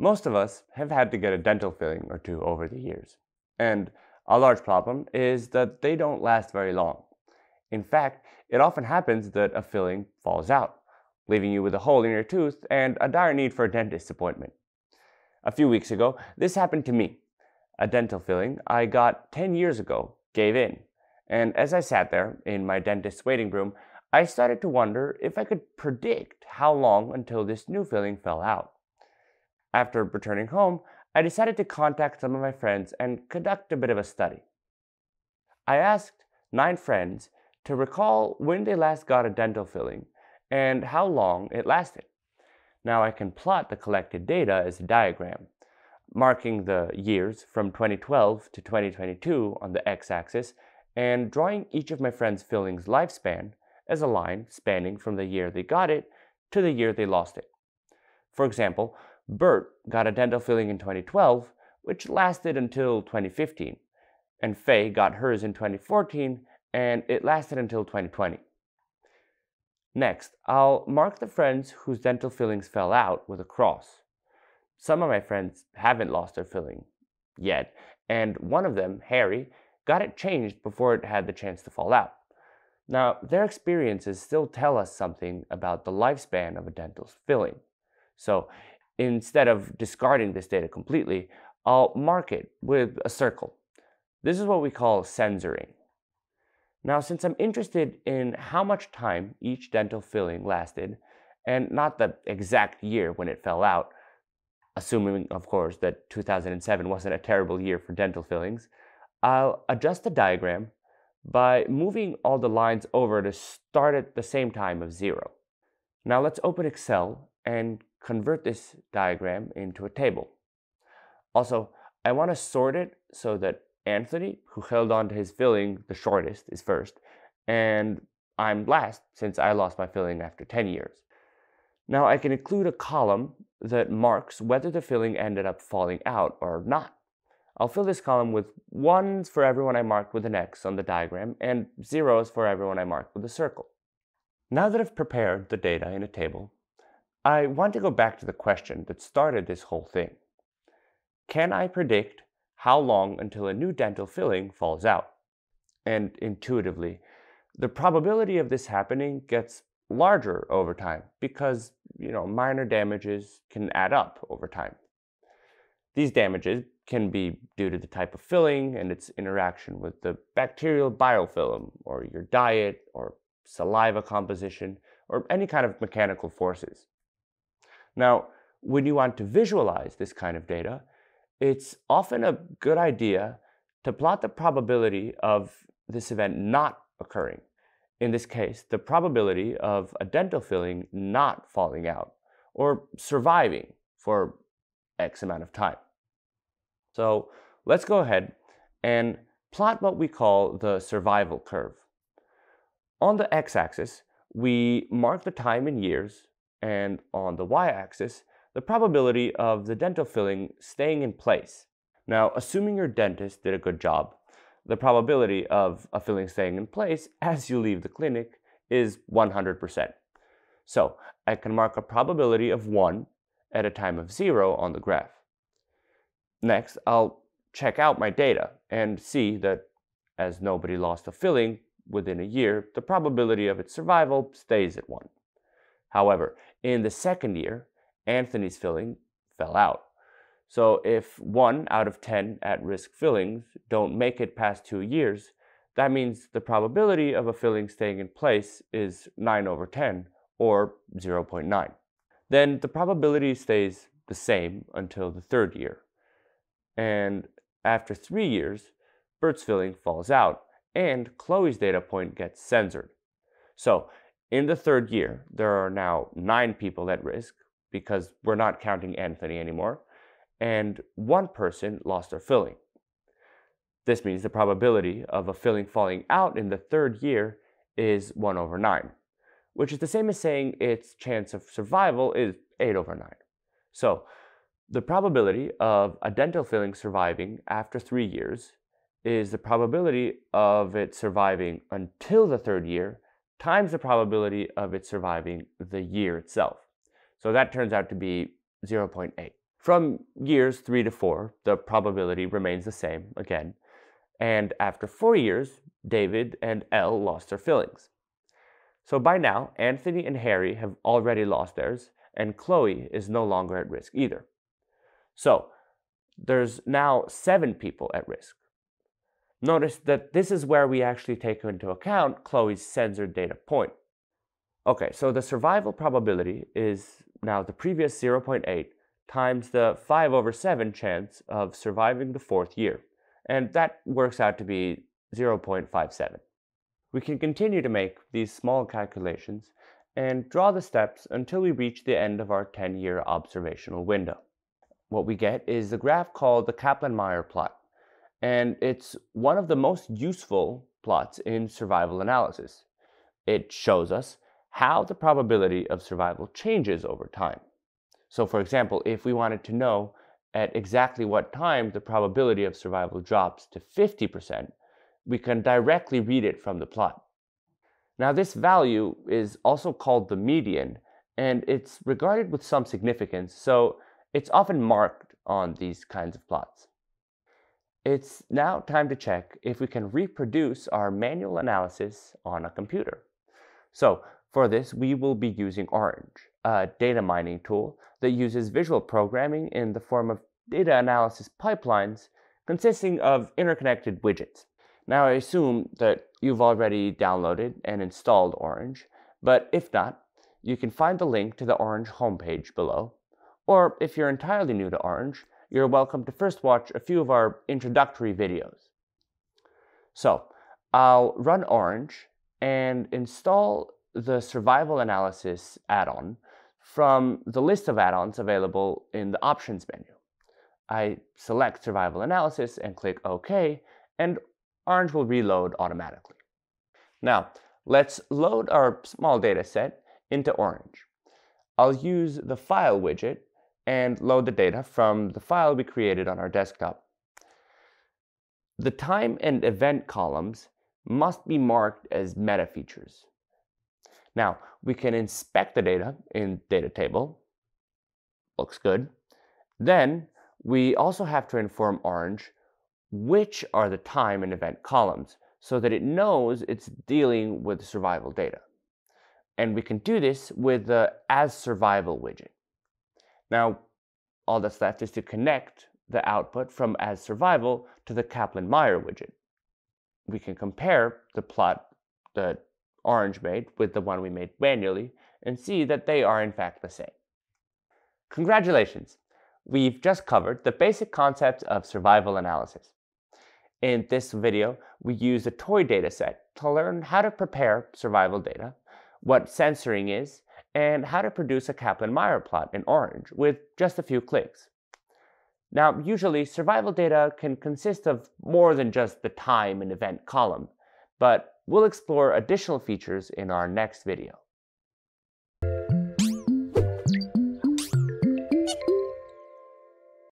Most of us have had to get a dental filling or two over the years. And a large problem is that they don't last very long. In fact, it often happens that a filling falls out, leaving you with a hole in your tooth and a dire need for a dentist appointment. A few weeks ago, this happened to me. A dental filling I got 10 years ago gave in, and as I sat there in my dentist's waiting room, I started to wonder if I could predict how long until this new filling fell out. After returning home, I decided to contact some of my friends and conduct a bit of a study. I asked nine friends to recall when they last got a dental filling and how long it lasted. Now I can plot the collected data as a diagram, marking the years from 2012 to 2022 on the x-axis and drawing each of my friends' fillings lifespan as a line spanning from the year they got it to the year they lost it. For example, Bert got a dental filling in 2012, which lasted until 2015, and Faye got hers in 2014, and it lasted until 2020. Next, I'll mark the friends whose dental fillings fell out with a cross. Some of my friends haven't lost their filling yet, and one of them, Harry, got it changed before it had the chance to fall out. Now, their experiences still tell us something about the lifespan of a dental filling. So, instead of discarding this data completely, I'll mark it with a circle. This is what we call censoring. Now, since I'm interested in how much time each dental filling lasted, and not the exact year when it fell out, assuming, of course, that 2007 wasn't a terrible year for dental fillings, I'll adjust the diagram by moving all the lines over to start at the same time of zero. Now let's open Excel and convert this diagram into a table. Also, I want to sort it so that Anthony, who held on to his filling the shortest, is first, and I'm last since I lost my filling after 10 years. Now I can include a column that marks whether the filling ended up falling out or not. I'll fill this column with ones for everyone I marked with an X on the diagram and zeros for everyone I marked with a circle. Now that I've prepared the data in a table, I want to go back to the question that started this whole thing. Can I predict how long until a new dental filling falls out? And intuitively, the probability of this happening gets larger over time because, you know, minor damages can add up over time. These damages can be due to the type of filling and its interaction with the bacterial biofilm, or your diet, or saliva composition, or any kind of mechanical forces. Now, when you want to visualize this kind of data, it's often a good idea to plot the probability of this event not occurring. In this case, the probability of a dental filling not falling out or surviving for X amount of time. So let's go ahead and plot what we call the survival curve. On the x-axis, we mark the time in years, and on the y-axis, the probability of the dental filling staying in place. Now, assuming your dentist did a good job, the probability of a filling staying in place as you leave the clinic is 100%. So I can mark a probability of 1 at a time of 0 on the graph. Next, I'll check out my data and see that as nobody lost a filling within a year, the probability of its survival stays at 1. However, in the second year, Anthony's filling fell out. So if 1 out of 10 at-risk fillings don't make it past 2 years, that means the probability of a filling staying in place is 9 over 10, or 0.9. Then the probability stays the same until the third year. And after three years, Bert's filling falls out and Chloe's data point gets censored. So in the third year, there are now nine people at risk because we're not counting Anthony anymore, and one person lost their filling. This means the probability of a filling falling out in the third year is 1 over 9, which is the same as saying its chance of survival is 8 over 9. So the probability of a dental filling surviving after three years is the probability of it surviving until the third year times the probability of it surviving the year itself. So that turns out to be 0.8. From years 3 to 4, the probability remains the same again, and after 4 years, David and Elle lost their fillings. So by now, Anthony and Harry have already lost theirs, and Chloe is no longer at risk either. So there's now seven people at risk. Notice that this is where we actually take into account Chloe's censored data point. Okay, so the survival probability is now the previous 0.8 times the 5 over 7 chance of surviving the fourth year, and that works out to be 0.57. We can continue to make these small calculations and draw the steps until we reach the end of our 10-year observational window. What we get is the graph called the Kaplan-Meier plot, and it's one of the most useful plots in survival analysis. It shows us how the probability of survival changes over time. So for example, if we wanted to know at exactly what time the probability of survival drops to 50%, we can directly read it from the plot. Now this value is also called the median, and it's regarded with some significance, so it's often marked on these kinds of plots. It's now time to check if we can reproduce our manual analysis on a computer. So for this, we will be using Orange, a data mining tool that uses visual programming in the form of data analysis pipelines consisting of interconnected widgets. Now I assume that you've already downloaded and installed Orange, but if not, you can find the link to the Orange homepage below. Or if you're entirely new to Orange, you're welcome to first watch a few of our introductory videos. So, I'll run Orange and install the survival analysis add-on from the list of add-ons available in the options menu. I select survival analysis and click OK, and Orange will reload automatically. Now, let's load our small data set into Orange. I'll use the File widget and load the data from the file we created on our desktop. The time and event columns must be marked as meta features. Now, we can inspect the data in data table. Looks good. Then, we also have to inform Orange which are the time and event columns so that it knows it's dealing with survival data. And we can do this with the As Survival widget. Now, all that's left is to connect the output from As Survival to the Kaplan-Meier widget. We can compare the plot that Orange made with the one we made manually and see that they are in fact the same. Congratulations! We've just covered the basic concepts of survival analysis. In this video, we use a toy dataset to learn how to prepare survival data, what censoring is, and how to produce a Kaplan-Meier plot in Orange with just a few clicks. Now, usually survival data can consist of more than just the time and event column, but we'll explore additional features in our next video.